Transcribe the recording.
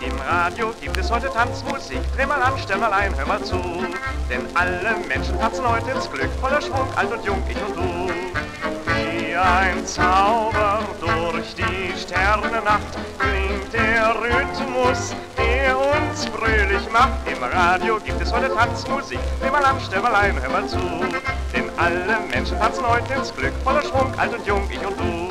Im Radio gibt es heute Tanzmusik. Dreh mal an, stell mal ein, hör mal zu. Denn alle Menschen tanzen heute ins Glück, voller Schwung, alt und jung, ich und du. Wie ein Zauber durch die Sternennacht klingt der Rhythmus, der uns fröhlich macht. Im Radio gibt es heute Tanzmusik. Dreh mal an, stell mal ein, hör mal zu. Denn alle Menschen tanzen heute ins Glück, voller Schwung, alt und jung, ich und du.